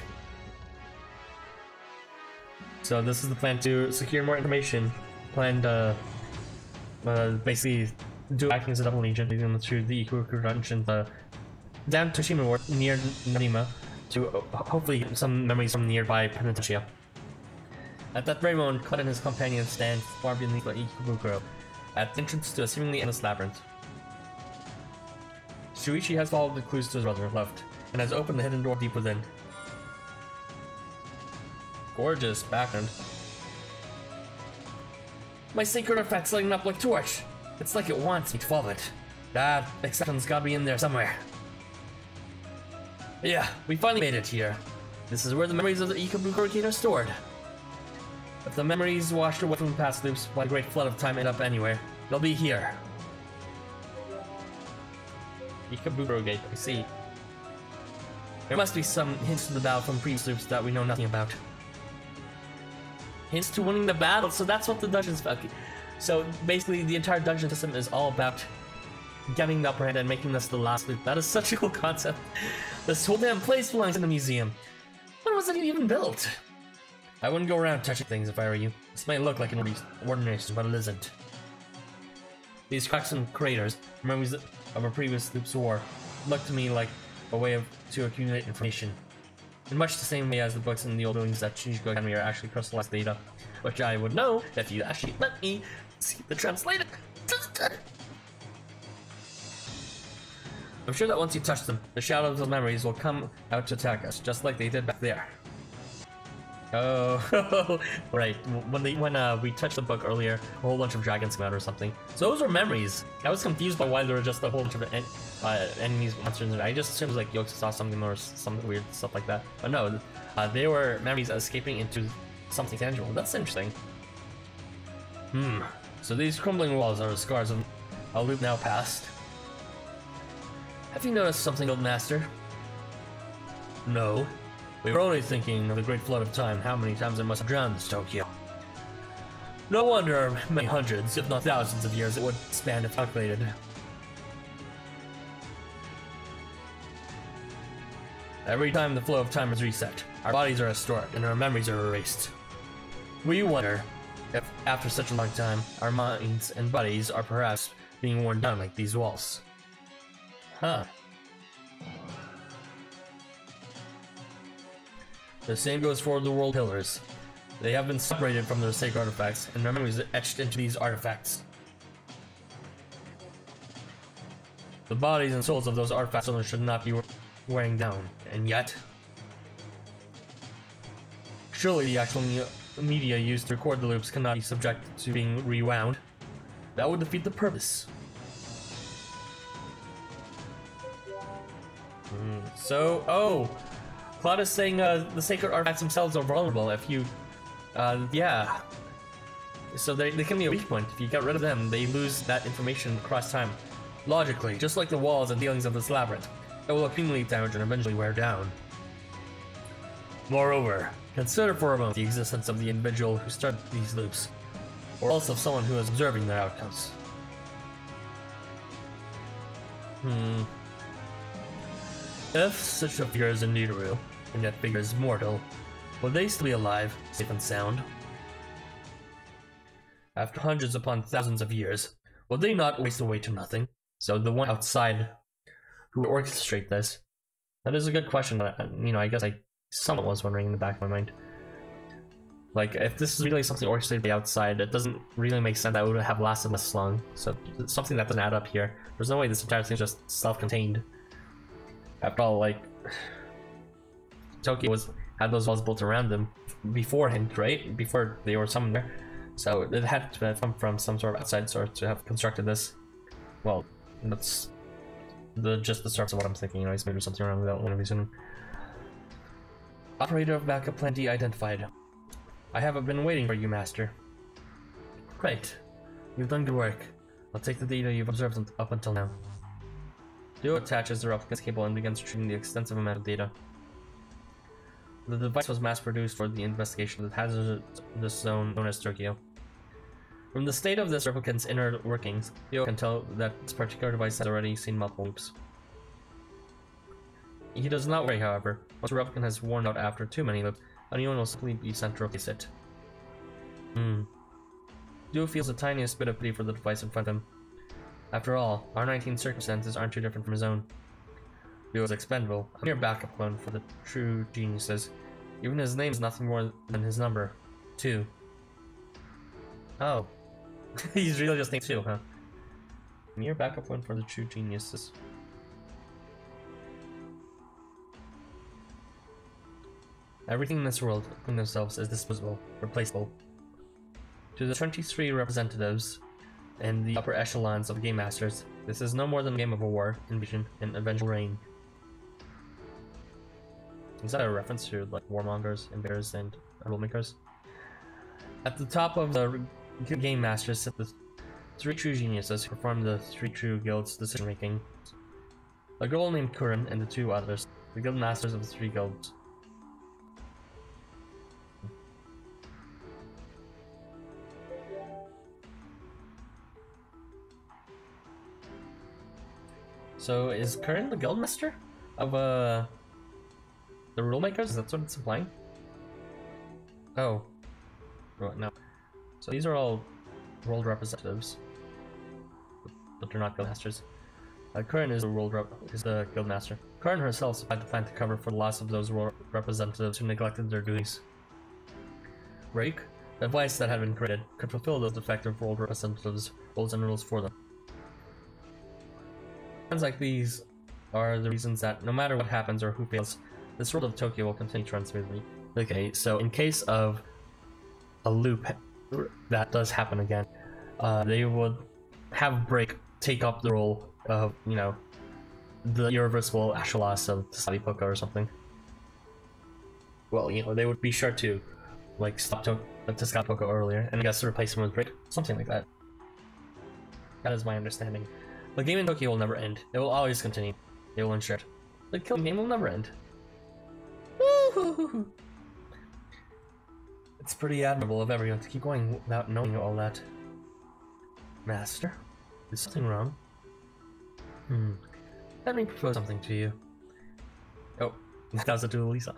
So this is the plan to secure more information. Plan to uh, basically do acting as a double agent leading them through the Ikebukuro Dungeon uh, down to Shima Ward near Nanima to uh, hopefully some memories from nearby Penitentiary. At that very moment, Cloud and his companions stand far beneath the Ikebukuro, at the entrance to a seemingly endless labyrinth. Shuichi has followed the clues to his brother left, and has opened the hidden door deep within. Gorgeous background. My sacred artifact's lighting up like torch. It's like it wants me to follow it. That exception's gotta be in there somewhere. Yeah, we finally made it here. This is where the memories of the Ikebukuro are stored. If the memories washed away from past loops by the great flood of time end up anywhere, they'll be here. Ikebukuro Gate, I see. There must be some hints to the battle from previous loops that we know nothing about. Hints to winning the battle, so that's what the dungeon's about. So basically, the entire dungeon system is all about getting the upper hand and making this the last loop. That is such a cool concept. This whole damn place belongs in the museum. When was it even built? I wouldn't go around touching things if I were you. This may look like an system, but it isn't. These cracks and craters, memories of a previous loop's war, look to me like a way of to accumulate information. In much the same way as the books in the old buildings at Shinjuku Academy are actually crystallized data, which I would know if you actually let me see the translator. I'm sure that once you touch them, the shadows of memories will come out to attack us, just like they did back there. Oh, right. When they when uh, we touched the book earlier, a whole bunch of dragons came out or something. So those were memories. I was confused by why there were just a whole bunch of en uh, enemies, monsters. I just assumed like Yokes saw something or some weird stuff like that. But no, uh, they were memories escaping into something tangible. That's interesting. Hmm. So these crumbling walls are the scars of a loop now past. Have you noticed something, old master? No. We were only thinking of the great flood of time, how many times it must have drowned Tokyo. No wonder many hundreds, if not thousands of years it would span if calculated. Every time the flow of time is reset, our bodies are restored and our memories are erased. We wonder if, after such a long time, our minds and bodies are perhaps being worn down like these walls. Huh. The same goes for the world pillars. They have been separated from their sacred artifacts, and memories etched into these artifacts. The bodies and souls of those artifacts should not be wearing down, and yet... Surely the actual me media used to record the loops cannot be subject to being rewound. That would defeat the purpose. Hmm, so, oh! Cloud is saying uh, the sacred artifacts themselves are vulnerable if you, uh, yeah. So they, they can be a weak point. If you get rid of them, they lose that information across time. Logically, just like the walls and ceilings of this labyrinth, it will accumulate damage and eventually wear down. Moreover, consider for a moment the existence of the individual who started these loops, or also of someone who is observing their outcomes. Hmm. If such a figure is indeed real, and that figure is mortal, will they still be alive, safe and sound? After hundreds upon thousands of years, will they not waste away to nothing? So the one outside who would orchestrate this? That is a good question, but, uh, you know, I guess I somewhat was wondering in the back of my mind. Like, if this is really something orchestrated by the outside, it doesn't really make sense that it would have lasted this long. So, something that doesn't add up here. There's no way this entire thing is just self-contained. After all, like, Tokyo was had those walls built around them beforehand, right? Before they were summoned there. So it had to have come from some sort of outside source to have constructed this. Well, that's the just the source of what I'm thinking. You know, he's maybe something wrong with that one reason. Operator of backup plan D identified. I haven't been waiting for you, Master. Great. You've done good work. I'll take the data you've observed up until now. Duo attaches the replicant's cable and begins retrieving the extensive amount of data. The device was mass-produced for the investigation of the hazardous zone known as Tokyo. From the state of this replicant's inner workings, Duo can tell that this particular device has already seen multiple loops. He does not worry, however. Once the replicant has worn out after too many loops, anyone will simply be sent to replace it. Hmm. Duo feels the tiniest bit of pity for the device in front of him. After all, our 19 circumstances aren't too different from his own. Duo was expendable, a mere backup clone for the true geniuses. Even his name is nothing more than his number. Two. Oh. He's really just named two, huh? Mere backup clone for the true geniuses. Everything in this world, including themselves, is disposable, replaceable. To the 23 representatives and the upper echelons of Game Masters, this is no more than a game of war, invasion, and eventual reign. Is that a reference to like warmongers, invaders, and rulemakers? At the top of the Game Masters sit the three true geniuses who perform the three true guilds' decision making. A girl named Kurin and the two others. The guild masters of the three guilds. So is Curran the guildmaster of uh the rulemakers? That's what it's implying? Oh. Right, no. So these are all world representatives. But they're not guildmasters. Uh, Curran is the world rep is the guildmaster. Curran herself supplied the plan to cover for the loss of those world representatives who neglected their duties. Rake, the device that had been created, could fulfill those defective world representatives' roles and rules for them. Plans like these are the reasons that no matter what happens or who fails, this world of Tokyo will continue to. Okay, so in case of a loop that does happen again, uh, they would have Break take up the role of, you know, the irreversible Ashalas of Tezcatlipoca or something. Well, you know, they would be sure to, like, stop to- uh, Tezcatlipoca earlier, and I guess replace him with Break. Something like that. That is my understanding. The game in Tokyo will never end. It will always continue. They will ensure it. The killing game will never end. It's pretty admirable of everyone to keep going without knowing all that. Master, is something wrong? Hmm. Let me propose something to you. Oh, that was a to Lisa.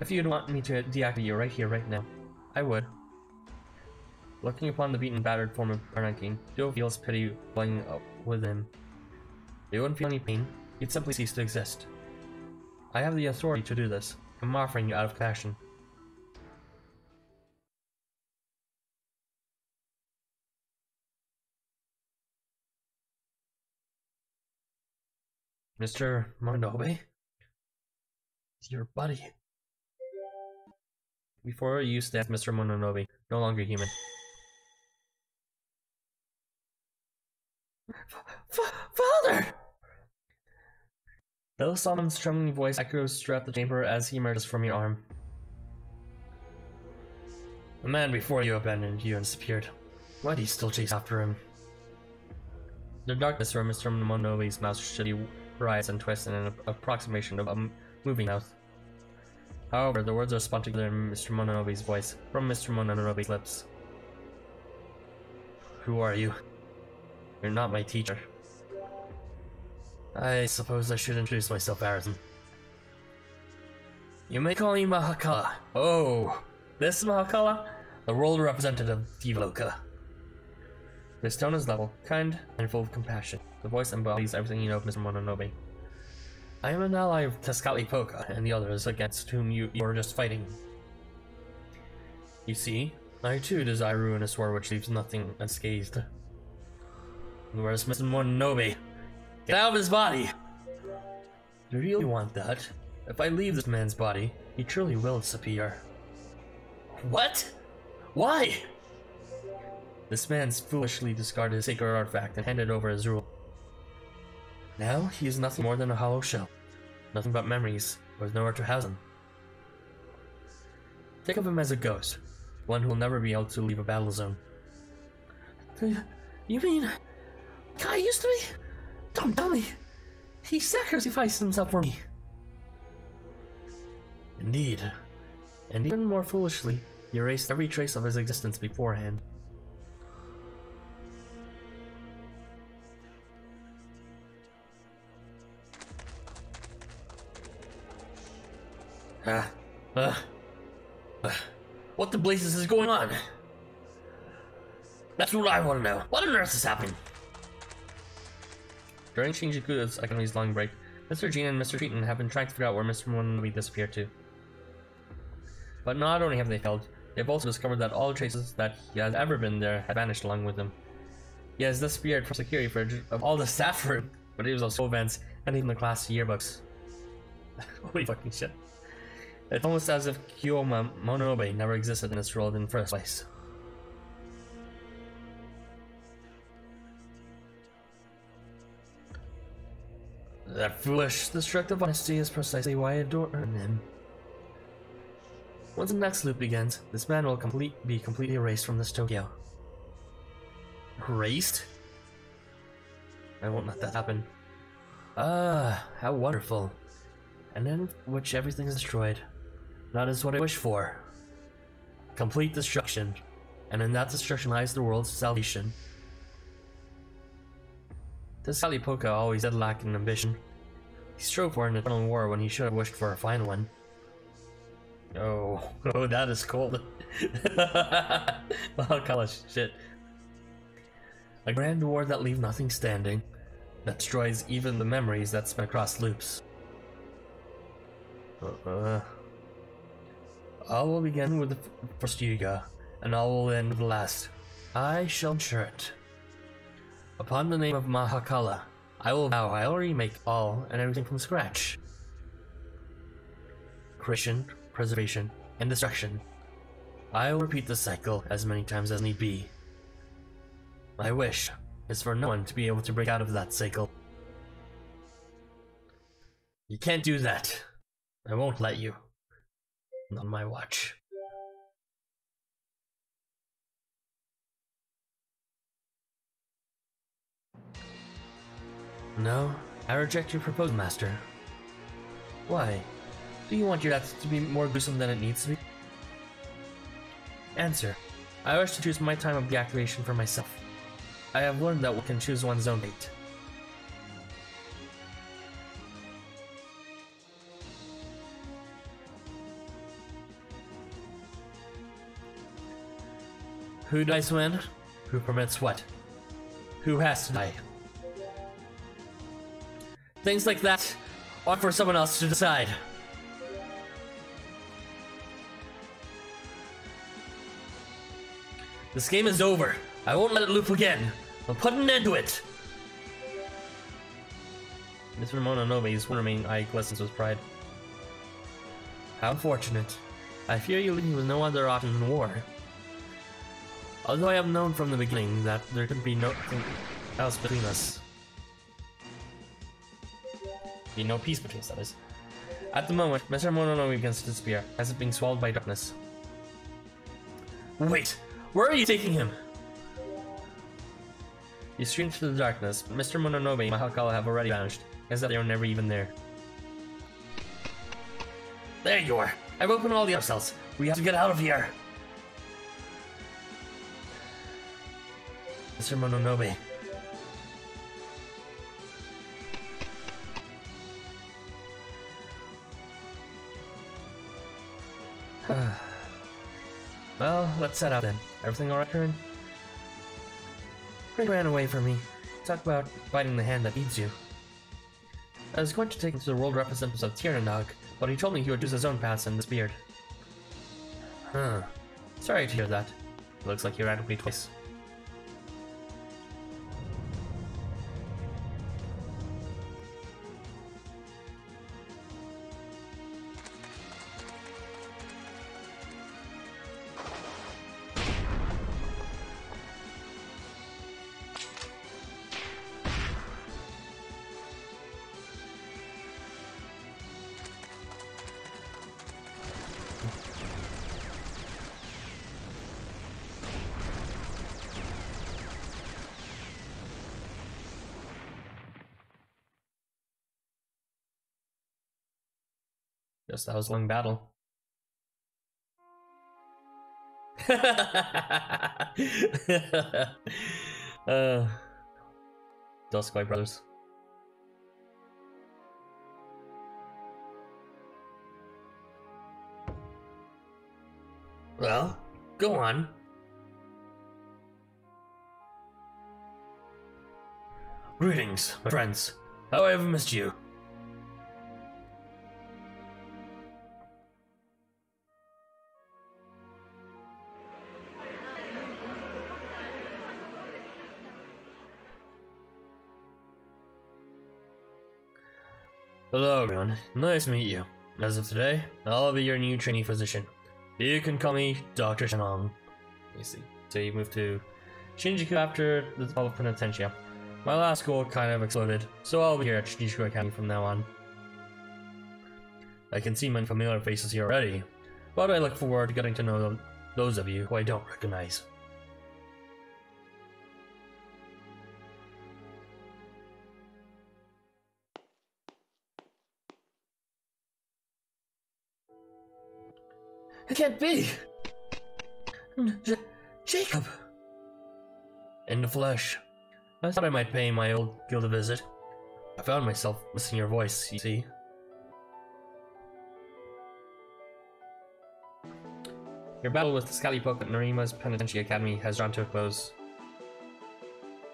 If you'd want me to deactivate you right here, right now, I would. Looking upon the beaten, battered form of Arnakine, Joe feels pity welling up within. You wouldn't feel any pain, you'd simply cease to exist. I have the authority to do this. I'm offering you out of compassion. Mr. Mononobe? Your buddy. Before you ask Mr. Mononobe, no longer human. Bill Solomon's trembling voice echoes throughout the chamber as he emerges from your arm. The man before you abandoned you and disappeared. Why do you still chase after him? The darkness from Mr. Mononobe's mouth should rise and twist in an approximation of a moving mouth. However, the words are together in Mr. Mononobe's voice, from Mr. Mononobe's lips. Who are you? You're not my teacher. I suppose I should introduce myself, Arisen. You may call me Mahakala. Oh, this Mahakala? The world representative of Devaloka. His tone is level, kind, and full of compassion. The voice embodies everything you know of Mr. Mononobe. I am an ally of Tezcatlipoca and the others against whom you, you were just fighting. You see, I too desire ruinous war which leaves nothing unscathed. Where's Mr. Mononobe? Get out of his body! You really want that? If I leave this man's body, he truly will disappear. What? Why? This man's foolishly discarded his sacred artifact and handed over his rule. Now he is nothing more than a hollow shell. Nothing but memories, with nowhere to house him. Think of him as a ghost, one who will never be able to leave a battle zone. You mean Kai used to be? Don't tell me. He sacrificed himself for me. Indeed. And even more foolishly, he erased every trace of his existence beforehand. Ah. Uh, uh, what the blazes is going on? That's what I want to know. What on earth is happening? During Shinjuku's economy's long break, Mr. Jean and Mr. Treaton have been trying to figure out where Mr. Mononobe disappeared to. But not only have they failed, they've also discovered that all traces that he has ever been there have vanished along with him. He has disappeared from security footage of all the staff room, but it was also events and even the class yearbooks. Holy fucking shit. It's almost as if Kyoma Mononobe never existed in this world in the first place. That foolish, destructive honesty is precisely why I adore him. Once the next loop begins, this man will complete, be completely erased from this Tokyo. Erased? I won't let that happen. Ah, how wonderful. and then which everything is destroyed. That is what I wish for. Complete destruction, and in that destruction lies the world's salvation. This Poka always did lack in ambition. He strove for an eternal war when he should have wished for a final one. Oh, oh, that is cold. oh gosh, shit. A grand war that leaves nothing standing, that destroys even the memories that spin across loops. Uh, I will begin with the first Yuga, and I will end with the last. I shall ensure it. Upon the name of Mahakala, I will vow I will remake all and everything from scratch. Creation, preservation, and destruction. I will repeat the cycle as many times as need be. My wish is for no one to be able to break out of that cycle. You can't do that. I won't let you. On my watch. No, I reject your proposal, Master. Why? Do you want your death to be more gruesome than it needs to be? Answer. I wish to choose my time of deactivation for myself. I have learned that one can choose one's own fate. Who dies when? Who permits what? Who has to die? Things like that are for someone else to decide. This game is over. I won't let it loop again. I'll put an end to it. Miss Mr. Mononobe's remaining eye glistens with pride. How unfortunate. I fear you leave with no other option than war. Although I have known from the beginning that there could be nothing else between us. Be no peace between us. At the moment, Mr. Mononobe begins to disappear, as if being swallowed by darkness. Wait! Where are you taking him? You stream into the darkness. Mr. Mononobe and Mahakala have already vanished, as if they were never even there. There you are! I've opened all the other cells. We have to get out of here! Mr. Mononobe. Let's set out then. Everything alright, Karen? He ran away from me. Talk about biting the hand that feeds you. I was going to take him to the world representatives of Tirnanog, but he told me he would choose his own paths and disappeared. Huh. Sorry to hear that. Looks like you ran away twice. That was a long battle. uh, Duskway Brothers. Well, go on. Greetings, my friends. How I have missed you. Hello everyone, nice to meet you. As of today, I'll be your new trainee physician. You can call me Dr. Shanong. Me see. So you moved to Shinjuku after the fall of Penitentia. My last school kind of exploded, so I'll be here at Shinjuku Academy from now on. I can see many familiar faces here already, but I look forward to getting to know those of you who I don't recognize. Can't be! Hmm. J- Jacob! In the flesh. I thought I might pay my old guild a visit. I found myself missing your voice, you see. Your battle with the Tezcatlipoca at Nerima's Penitentiary Academy has drawn to a close.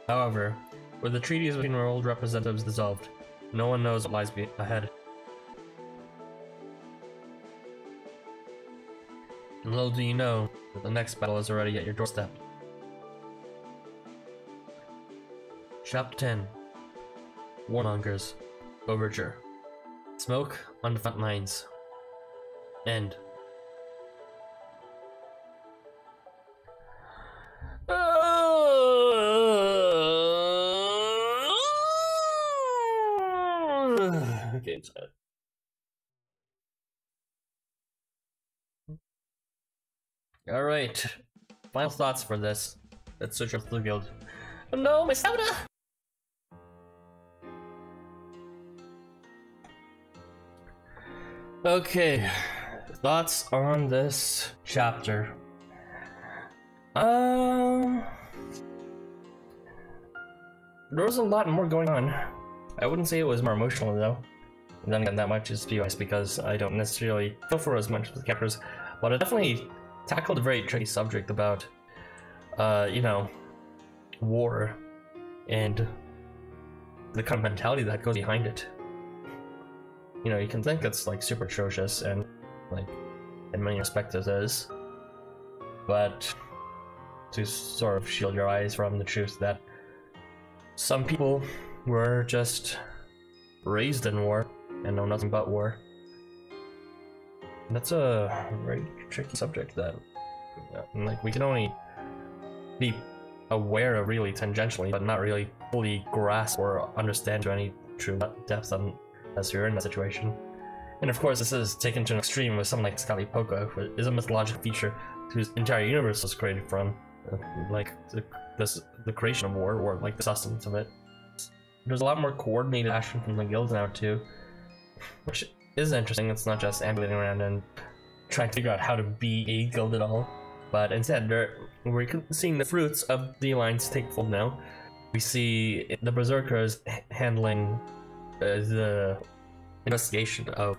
However, with the treaties between our old representatives dissolved, no one knows what lies ahead. Little do you know that the next battle is already at your doorstep. Chapter 10 Warmongers Overture Smoke on the front lines. End. Final thoughts for this. Let's switch up the guild. Oh no, my soda! Okay, thoughts on this chapter. Um, there was a lot more going on. I wouldn't say it was more emotional though. And then again, that might just be because I don't necessarily feel for as much with the characters, but it definitely tackled a very tricky subject about, uh, you know, war and the kind of mentality that goes behind it. You know, you can think it's like super atrocious and like in many respects it is, but to sort of shield your eyes from the truth that some people were just raised in war and know nothing but war. That's a very tricky subject that, like, we can only be aware of really tangentially, but not really fully grasp or understand to any true depth unless you're in that situation. And of course, this is taken to an extreme with something like Tezcatlipoca, who is a mythological feature whose entire universe was created from, uh, like, the, this, the creation of war, or like the sustenance of it. There's a lot more coordinated action from the guild now too, which is interesting. It's not just ambulating around and trying to figure out how to be a guild at all, but instead we're seeing the fruits of the alliance take hold now. We see the berserkers handling uh, the investigation of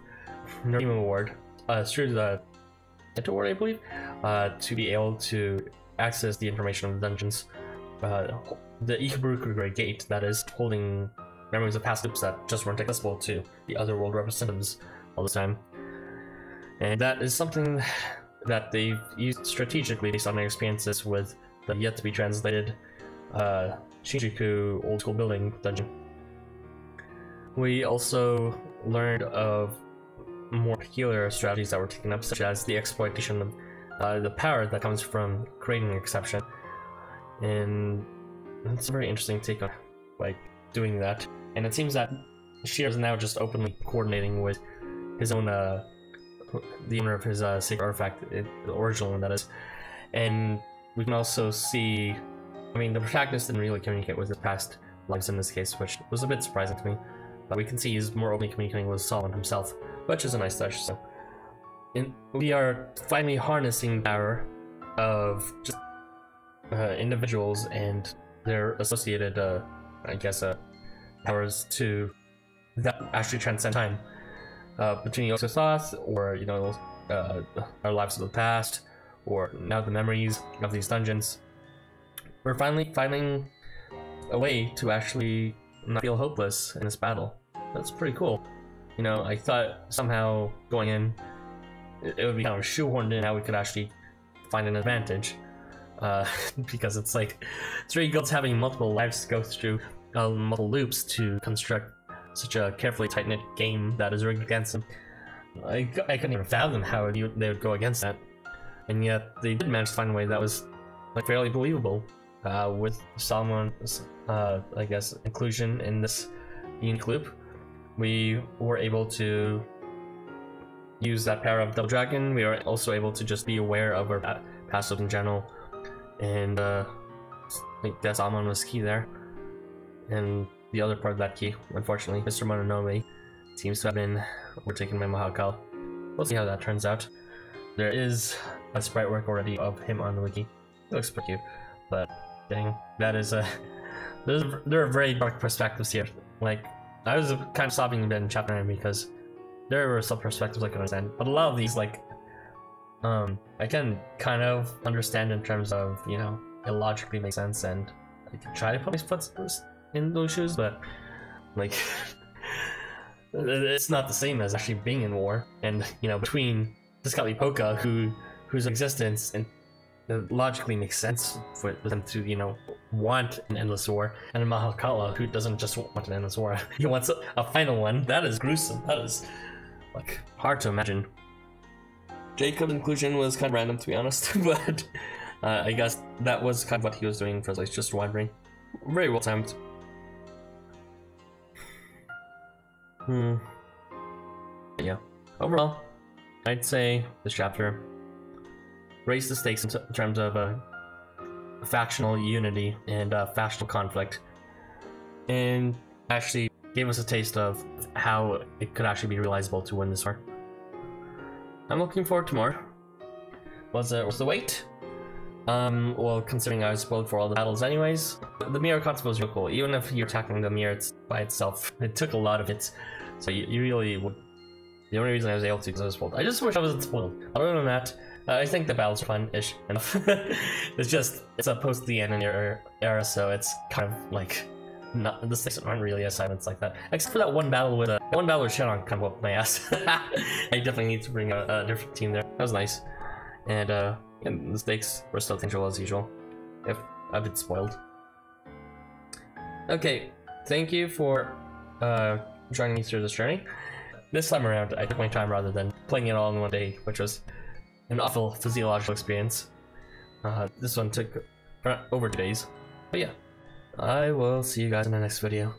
Nerima Ward uh, through the Ito Ward, I believe, uh, to be able to access the information of the dungeons. Uh, the Ikebukuro Gate, that is, holding memories of past loops that just weren't accessible to the other world representatives all the time. And that is something that they've used strategically based on their experiences with the yet to be translated uh, Shinjuku Old School Building dungeon. We also learned of more peculiar strategies that were taken up, such as the exploitation of uh, the power that comes from creating an exception. And it's a very interesting take on like doing that. And it seems that Shear is now just openly coordinating with his own uh the owner of his uh sacred artifact, it, the original one that is. And we can also see I mean the protagonist didn't really communicate with his past lives in this case, which was a bit surprising to me. But we can see he's more openly communicating with Solomon himself, which is a nice touch. So in, we are finally harnessing the power of just uh, individuals and their associated, uh, I guess, uh, powers to that actually transcend time. Uh, between Yoko's thoughts, or you know, uh, our lives of the past, or now the memories of these dungeons, we're finally finding a way to actually not feel hopeless in this battle. That's pretty cool. You know, I thought somehow going in, it, it would be kind of shoehorned in how we could actually find an advantage uh, because it's like three guilds having multiple lives to go through, uh, multiple loops to construct such a carefully tight-knit game that is rigged against them. I, I couldn't even fathom how you, they would go against that, and yet they did manage to find a way that was like fairly believable uh, with Solomon's, uh, I guess, inclusion in this unique loop. We were able to use that power of Double Dragon. We were also able to just be aware of our pa passive in general and uh, I think that's Amon was key there. And the other part of that key, unfortunately, Mr. Mononobe seems to have been overtaken by Mahakala. We'll see how that turns out. there is a sprite work already of him on the wiki. It looks pretty cute, but dang, that is a there's there are very dark perspectives here. Like I was kind of stopping in chapter nine because there were some perspectives I could understand, but a lot of these like um I can kind of understand in terms of you know it logically makes sense and I can try to put my foot in those shoes, but like it's not the same as actually being in war. And you know between Tezcatlipoca, who whose existence and logically makes sense for them to, you know, want an endless war, and Mahakala, who doesn't just want an endless war, he wants a, a, final one. That is gruesome. That is, like, hard to imagine. Jacob's inclusion was kind of random, to be honest, but uh, I guess that was kind of what he was doing for like just wandering. Very well timed. Hmm. Yeah. Overall, I'd say this chapter raised the stakes in terms of uh, factional unity and uh, factional conflict, and actually gave us a taste of how it could actually be realizable to win this war. I'm looking forward to more. Was it was the wait? Um, well, considering I was spoiled for all the battles anyways, the mirror concept was real cool. Even if you're attacking the mirror by itself, it took a lot of hits, so you, you really would. The only reason I was able to because I was spoiled. I just wish I wasn't spoiled. Other than that, uh, I think the battle's fun-ish enough. it's just it's a post the end era, era, so it's kind of like not the stakes aren't really assignments like that. Except for that one battle with uh, one battle with Shenron kind of whooped my ass. I definitely need to bring a, a, different team there. That was nice, and uh, and the stakes were still tangible as usual. If I've been spoiled. Okay, thank you for uh, joining me through this journey. This time around, I took my time rather than playing it all in one day, which was an awful physiological experience. Uh, this one took over two days. But yeah, I will see you guys in the next video.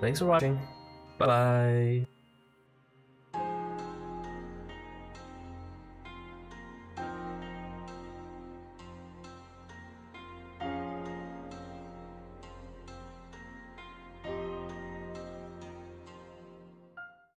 Thanks for watching. Bye bye.